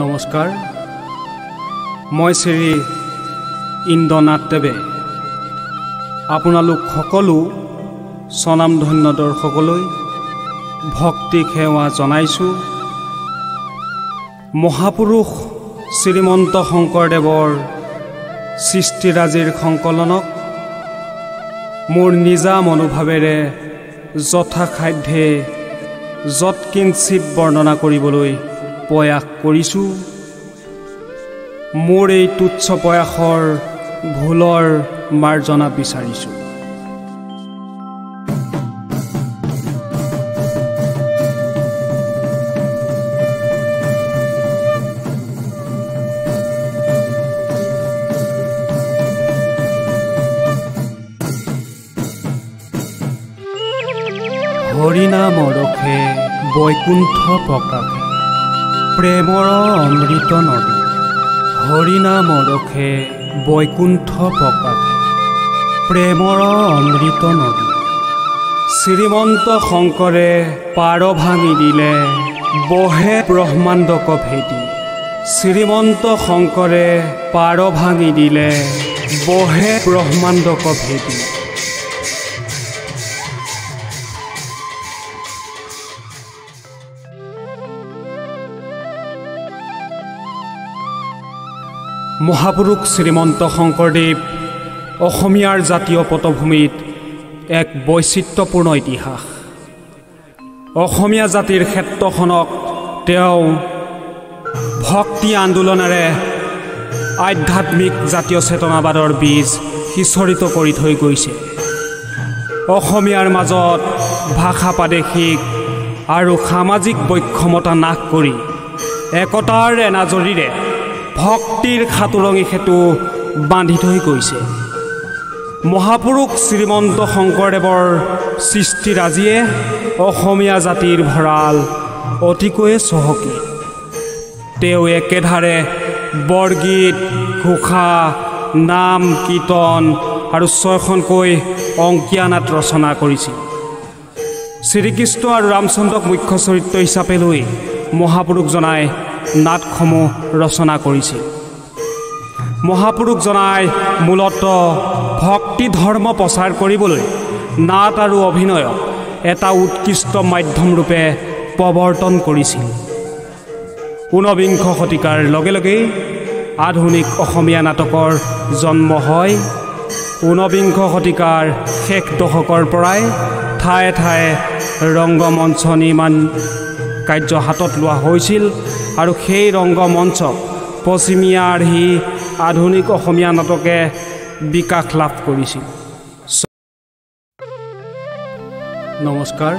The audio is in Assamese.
নমস্কাৰ। মই শ্ৰী ইন্দ্ৰনাথ দেৱে। আপোনালোক সকলো স্বনামধন্য দৰ্শকলৈ ভক্তি সেৱা জনাইছোঁ। মহাপুৰুষ শ্ৰীমন্ত শংকৰদেৱৰ সৃষ্টিৰাজিৰ সংকলনক মোৰ নিজা মনোভাৱেৰে যথাসাধ্যে যৎকিঞ্চিত বৰ্ণনা কৰিবলৈ প্ৰয়াস কৰিছোঁ। মোৰ এই তুচ্ছ প্ৰয়াসৰ ভুলৰ মাৰ্জনা বিচাৰিছোঁ। হৰিনাম ৰখে বৈকুণ্ঠ প্ৰকাশে। প্ৰেমৰ অমৃত নদী হৰিনাম ৰখে বৈকুণ্ঠ প্ৰকাশে। প্ৰেমৰ অমৃত নদী শ্ৰীমন্ত শংকৰে পাৰ ভাঙি দিলে বহে ব্ৰহ্মাণ্ডক ভেদি শ্ৰীমন্ত শংকৰে পাৰ ভাঙি দিলে বহে ব্ৰহ্মাণ্ডক ভেদি মহাপুৰুষ শ্ৰীমন্ত শংকৰদেৱ অসমীয়াৰ জাতীয় পটভূমিত এক বৈচিত্ৰ্যপূৰ্ণ ইতিহাস। অসমীয়া জাতিৰ ক্ষেত্ৰখনক তেওঁ ভক্তি আন্দোলনেৰে আধ্যাত্মিক জাতীয় চেতনাবাদৰ বীজ সিঁচৰিত কৰি থৈ গৈছে। অসমীয়াৰ মাজত ভাষা প্ৰাদেশিক আৰু সামাজিক বৈষমতা নাশ কৰি একতাৰ এনাজৰীৰে ভক্তিৰ সাঁতোৰঙী সেতু বান্ধি থৈ গৈছে। মহাপুৰুষ শ্ৰীমন্ত শংকৰদেৱৰ সৃষ্টিৰাজিয়ে অসমীয়া জাতিৰ ভঁৰাল অতিকৈয়ে চহকী। তেওঁ একেধাৰে বৰগীত ঘোষা নাম কীৰ্তন আৰু ছয়খনকৈ অংকীয়া নাট ৰচনা কৰিছিল। শ্ৰীকৃষ্ণ আৰু ৰামচন্দ্ৰক মুখ্য চৰিত্ৰ হিচাপে লৈ মহাপুৰুষজনাই নাটসমূহ ৰচনা কৰিছিল। মহাপুৰুষজনাই মূলতঃ ভক্তি ধৰ্ম প্ৰচাৰ কৰিবলৈ নাট আৰু অভিনয়ক এটা উৎকৃষ্ট মাধ্যমৰূপে প্ৰৱৰ্তন কৰিছিল। ঊনবিংশ শতিকাৰ লগে লগেই আধুনিক অসমীয়া নাটকৰ জন্ম হয়। ঊনবিংশ শতিকাৰ শেষ দশকৰ পৰাই ঠায়ে ঠায়ে ৰংগমঞ্চ নিৰ্মাণ কাৰ্য হাতত লোৱা হৈছিল আৰু সেই ৰংগমঞ্চক পশ্চিমীয়া আৰ্হি আধুনিক অসমীয়া নাটকে বিকাশ লাভ কৰিছিল। নমস্কাৰ।